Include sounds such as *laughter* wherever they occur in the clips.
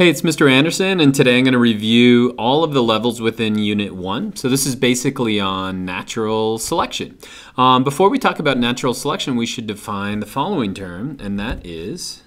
Hey, it's Mr. Andersen, and today I'm going to review all of the levels within Unit 1. So this is basically on natural selection. Um, before we talk about natural selection, we should define the following term, and that is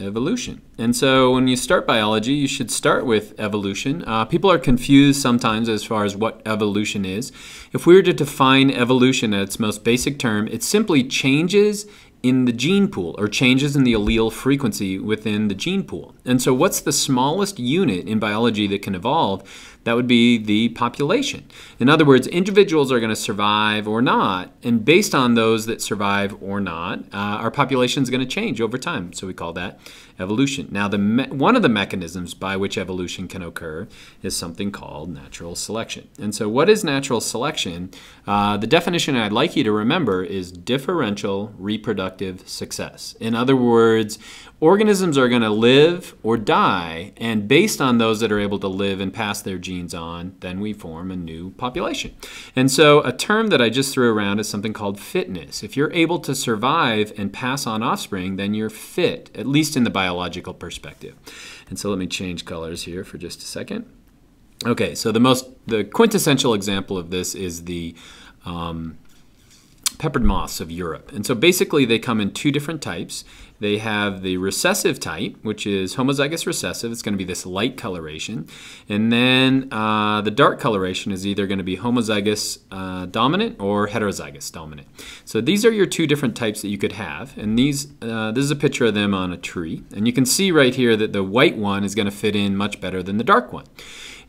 evolution. And so when you start biology, you should start with evolution. Uh, people are confused sometimes as far as what evolution is. If we were to define evolution at its most basic term, it simply changes in the gene pool or changes in the allele frequency within the gene pool. And so what's the smallest unit in biology that can evolve? That would be the population. In other words, individuals are going to survive or not, and based on those that survive or not, uh, our population is going to change over time. So we call that evolution. Now, the one of the mechanisms by which evolution can occur is something called natural selection. And so what is natural selection? Uh, the definition I'd like you to remember is differential reproductive success. In other words, organisms are going to live or die, and based on those that are able to live and pass their genes on, then we form a new population. And so a term that I just threw around is something called fitness. If you're able to survive and pass on offspring, then you're fit, at least in the biological perspective. And so let me change colors here for just a second. Okay, so the most, the quintessential example of this is the um, peppered moths of Europe. And so basically they come in two different types. They have the recessive type, which is homozygous recessive. It's going to be this light coloration. And then uh, the dark coloration is either going to be homozygous uh, dominant or heterozygous dominant. So these are your two different types that you could have. And these, uh, this is a picture of them on a tree. And you can see right here that the white one is going to fit in much better than the dark one.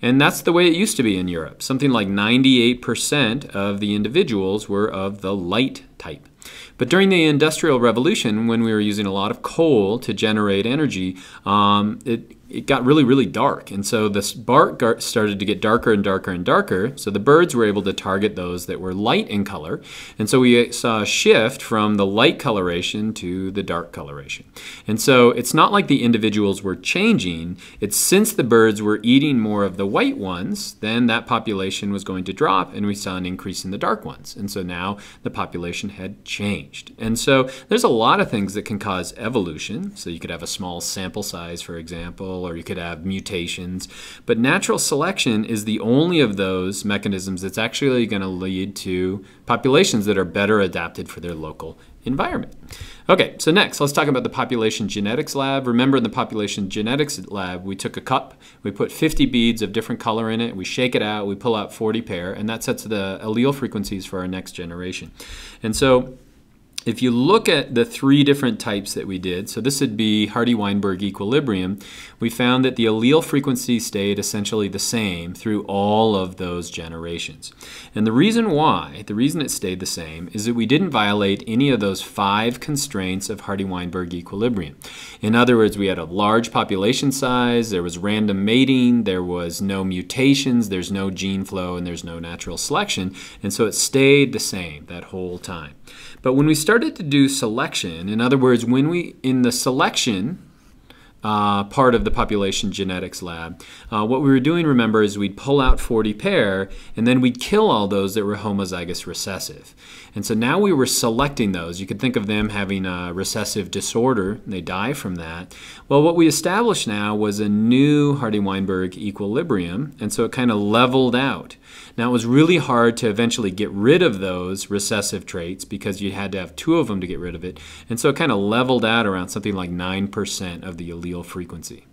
And that's the way it used to be in Europe. Something like 98% of the individuals were of the light type. But during the Industrial Revolution, when we were using a lot of coal to generate energy, um, it, it got really, really dark. And so the bark started to get darker and darker and darker. So the birds were able to target those that were light in color. And so we saw a shift from the light coloration to the dark coloration. And so it's not like the individuals were changing. It's since the birds were eating more of the white ones, then that population was going to drop and we saw an increase in the dark ones. And so now the population had changed. And so there's a lot of things that can cause evolution. So you could have a small sample size, for example, or you could have mutations. But natural selection is the only of those mechanisms that's actually going to lead to populations that are better adapted for their local environment. Okay, so next, let's talk about the population genetics lab. Remember in the population genetics lab, we took a cup, we put 50 beads of different color in it, we shake it out, we pull out 40 pair, and that sets the allele frequencies for our next generation. And so if you look at the three different types that we did, so this would be Hardy-Weinberg equilibrium, we found that the allele frequency stayed essentially the same through all of those generations. And the reason why, the reason it stayed the same, is that we didn't violate any of those five constraints of Hardy-Weinberg equilibrium. In other words, we had a large population size, there was random mating, there was no mutations, there's no gene flow, and there's no natural selection, and so it stayed the same that whole time. But when we started to do selection, in other words, when we, in the selection uh, part of the population genetics lab. Uh, what we were doing, remember, is we'd pull out 40 pair and then we'd kill all those that were homozygous recessive. And so now we were selecting those. You could think of them having a recessive disorder. They die from that. Well, what we established now was a new Hardy-Weinberg equilibrium, and so it kind of leveled out. Now, it was really hard to eventually get rid of those recessive traits because you had to have two of them to get rid of it. And so it kind of leveled out around something like 9% of the frequency.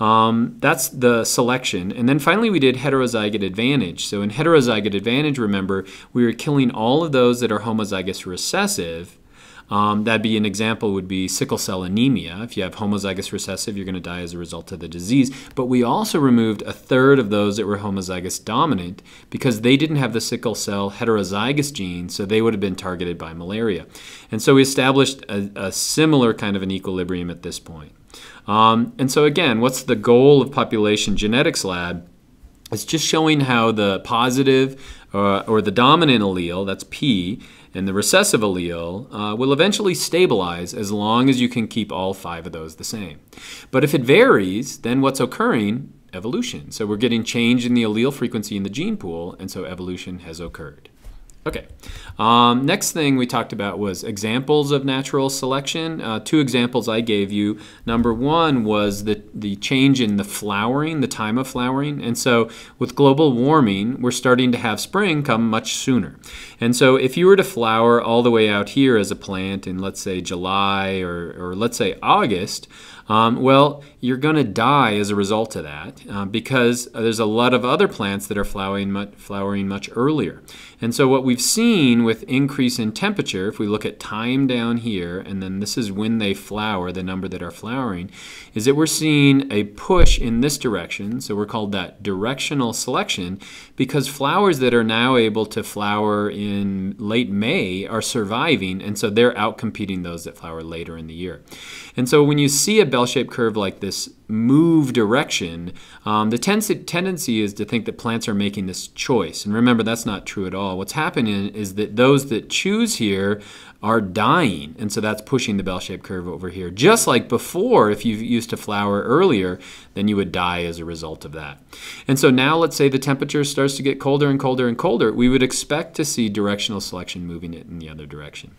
Um, that's the selection. And then finally, we did heterozygote advantage. So in heterozygote advantage, remember, we were killing all of those that are homozygous recessive um, that'd be an example would be sickle cell anemia. If you have homozygous recessive, you're going to die as a result of the disease. But we also removed a third of those that were homozygous dominant because they didn't have the sickle cell heterozygous gene, so they would have been targeted by malaria. And so we established a, a similar kind of an equilibrium at this point. Um, and so again, what's the goal of Population Genetics Lab? It's just showing how the positive uh, or the dominant allele, that's P, and the recessive allele uh, will eventually stabilize as long as you can keep all five of those the same. But if it varies, then what's occurring? Evolution. So we're getting change in the allele frequency in the gene pool, and so evolution has occurred. Okay. Um, next thing we talked about was examples of natural selection. Uh, two examples I gave you. Number one was the, the change in the flowering, the time of flowering. And so with global warming, we're starting to have spring come much sooner. And so if you were to flower all the way out here as a plant in, let's say, July or, or let's say August, um, well, you're going to die as a result of that uh, because there's a lot of other plants that are flowering much, flowering much earlier. And so what we've seen with increase in temperature, if we look at time down here, and then this is when they flower, the number that are flowering, is that we're seeing a push in this direction. So we're called that directional selection because flowers that are now able to flower in late May are surviving, and so they're outcompeting those that flower later in the year. And so when you see a bell-shaped curve like this move direction, um, the ten tendency is to think that plants are making this choice. And remember, that's not true at all. What's happening is that those that choose here are dying. And so that's pushing the bell-shaped curve over here. Just like before, if you used to flower earlier, then you would die as a result of that. And so now let's say the temperature starts to get colder and colder and colder. We would expect to see directional selection moving it in the other direction.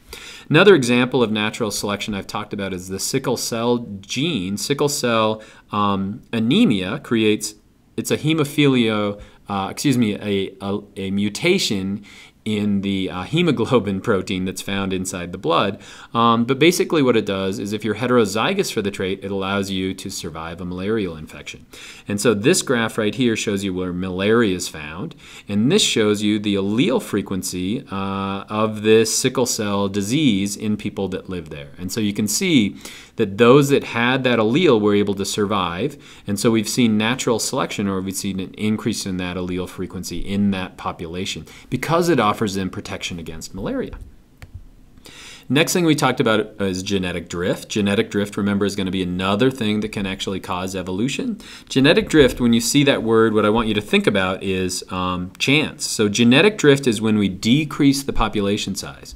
Another example of natural selection I've talked about is the sickle cell gene. Sickle cell um, anemia creates, it's a hemophilia, uh, excuse me, a, a, a mutation in the uh, hemoglobin *laughs* protein that's found inside the blood. Um, but basically, what it does is if you're heterozygous for the trait, it allows you to survive a malarial infection. And so this graph right here shows you where malaria is found, and this shows you the allele frequency uh, of this sickle cell disease in people that live there. And so you can see that those that had that allele were able to survive. And so we've seen natural selection, or we've seen an increase in that allele frequency in that population because it offers them protection against malaria. Next thing we talked about is genetic drift. Genetic drift, remember, is going to be another thing that can actually cause evolution. Genetic drift, when you see that word, what I want you to think about is um, chance. So genetic drift is when we decrease the population size.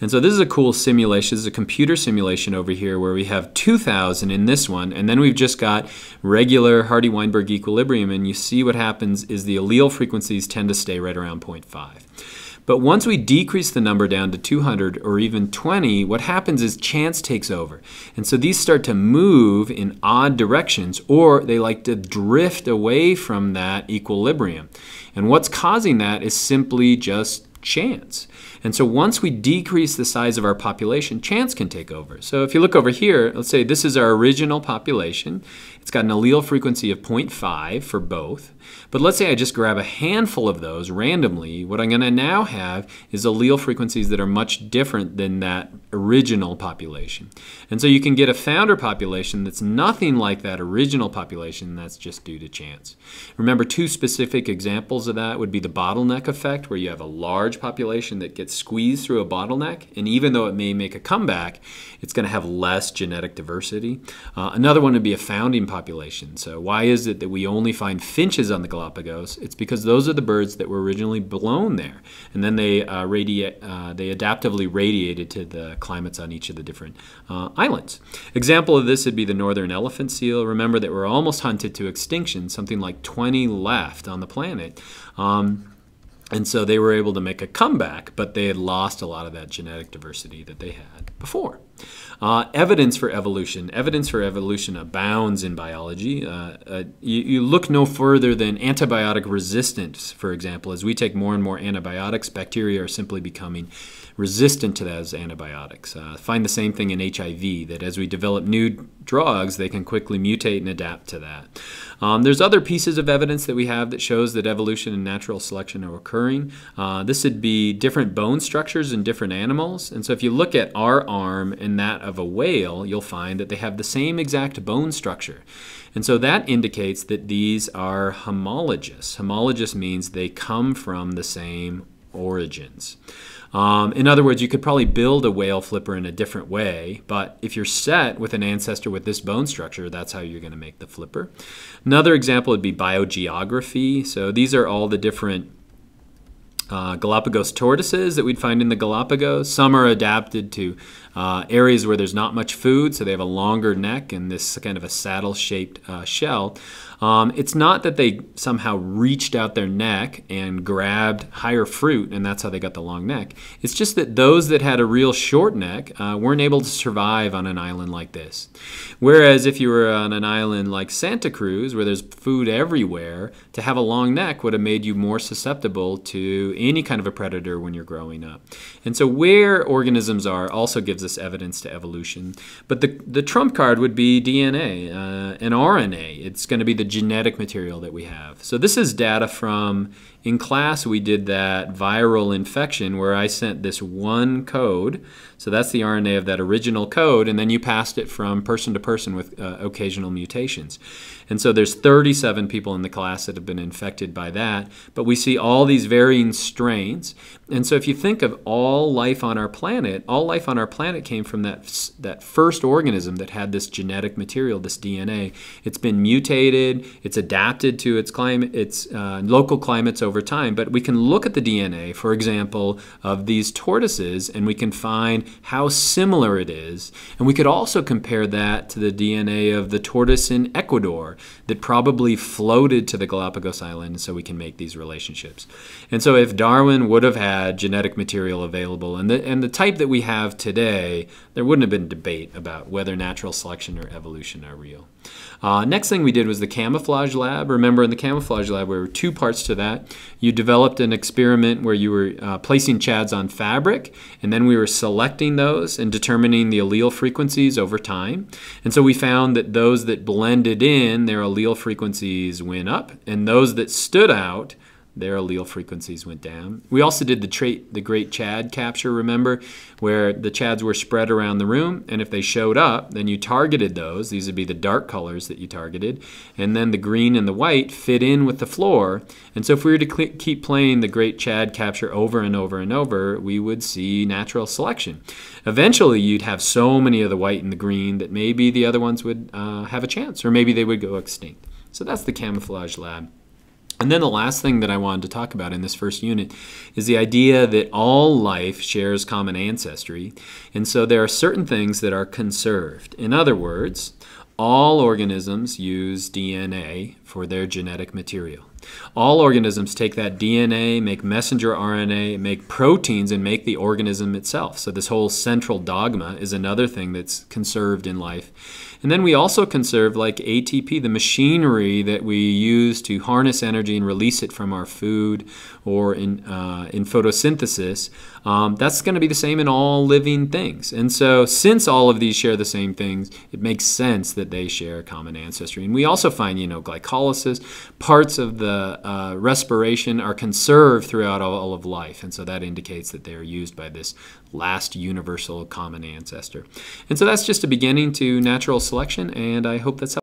And so this is a cool simulation. This is a computer simulation over here where we have 2,000 in this one, and then we've just got regular Hardy-Weinberg equilibrium, and you see what happens is the allele frequencies tend to stay right around 0.5. But once we decrease the number down to 200 or even 20, what happens is chance takes over. And so these start to move in odd directions or they like to drift away from that equilibrium. And what's causing that is simply just chance. And so once we decrease the size of our population, chance can take over. So if you look over here, let's say this is our original population. It's got an allele frequency of 0.5 for both. But let's say I just grab a handful of those randomly. What I'm going to now have is allele frequencies that are much different than that original population. And so you can get a founder population that's nothing like that original population. That's just due to chance. Remember, two specific examples of that would be the bottleneck effect, where you have a large population that gets squeezed through a bottleneck. And even though it may make a comeback, it's going to have less genetic diversity. Uh, another one would be a founding population. So why is it that we only find finches on the Galapagos? It's because those are the birds that were originally blown there, and then they uh, radiate, uh, they adaptively radiated to the climates on each of the different uh, islands. Example of this would be the northern elephant seal. Remember that we're almost hunted to extinction, something like 20 left on the planet. Um, and so they were able to make a comeback, but they had lost a lot of that genetic diversity that they had before. Uh, evidence for evolution. Evidence for evolution abounds in biology. Uh, uh, you, you, look no further than antibiotic resistance, for example. As we take more and more antibiotics, bacteria are simply becoming resistant to those antibiotics. Uh, find the same thing in HIV, that as we develop new drugs, they can quickly mutate and adapt to that. Um, there's other pieces of evidence that we have that shows that evolution and natural selection are occurring. Uh, this would be different bone structures in different animals. And so if you look at our arm and that of a whale, you'll find that they have the same exact bone structure. And so that indicates that these are homologous. Homologous means they come from the same origins. Um, in other words, you could probably build a whale flipper in a different way, but if you're set with an ancestor with this bone structure, that's how you're going to make the flipper. Another example would be biogeography. So these are all the different uh, Galapagos tortoises that we'd find in the Galapagos. Some are adapted to uh, areas where there's not much food, so they have a longer neck and this kind of a saddle-shaped uh, shell. Um, it's not that they somehow reached out their neck and grabbed higher fruit, and that's how they got the long neck. It's just that those that had a real short neck uh, weren't able to survive on an island like this. Whereas if you were on an island like Santa Cruz, where there's food everywhere, to have a long neck would have made you more susceptible to any kind of a predator when you're growing up. And so where organisms are also gives evidence to evolution. But the, the trump card would be DNA uh, and RNA. It's going to be the genetic material that we have. So this is data from in class, we did that viral infection where I sent this one code. So that's the RNA of that original code, and then you passed it from person to person with uh, occasional mutations. And so there's 37 people in the class that have been infected by that, but we see all these varying strains. And so if you think of all life on our planet, all life on our planet came from that, that first organism that had this genetic material, this DNA. It's been mutated, it's adapted to its climate, its uh, local climates over over time. But we can look at the DNA, for example, of these tortoises, and we can find how similar it is. And we could also compare that to the DNA of the tortoise in Ecuador that probably floated to the Galapagos Islands so we can make these relationships. And so if Darwin would have had genetic material available and the, and the type that we have today, there wouldn't have been debate about whether natural selection or evolution are real. Uh, next thing we did was the camouflage lab. Remember, in the camouflage lab, there were two parts to that. You developed an experiment where you were uh, placing chads on fabric, and then we were selecting those and determining the allele frequencies over time. And so we found that those that blended in, their allele frequencies went up, and those that stood out, their allele frequencies went down. We also did the trait, the great Chad capture, remember, where the Chads were spread around the room, and if they showed up, then you targeted those. These would be the dark colors that you targeted, and then the green and the white fit in with the floor. And so if we were to keep playing the great Chad capture over and over and over, we would see natural selection. Eventually, you'd have so many of the white and the green that maybe the other ones would uh, have a chance, or maybe they would go extinct. So that's the camouflage lab. And then the last thing that I wanted to talk about in this first unit is the idea that all life shares common ancestry. And so there are certain things that are conserved. In other words, all organisms use DNA for their genetic material. All organisms take that DNA, make messenger RNA, make proteins, and make the organism itself. So, this whole central dogma is another thing that's conserved in life. And then we also conserve, like ATP, the machinery that we use to harness energy and release it from our food or in, uh, in photosynthesis. Um, that's going to be the same in all living things. And so, since all of these share the same things, it makes sense that they share common ancestry. And we also find, you know, glycolysis, parts of the uh, respiration are conserved throughout all, all, of life. And so that indicates that they are used by this last universal common ancestor. And so that's just a beginning to natural selection, and I hope that's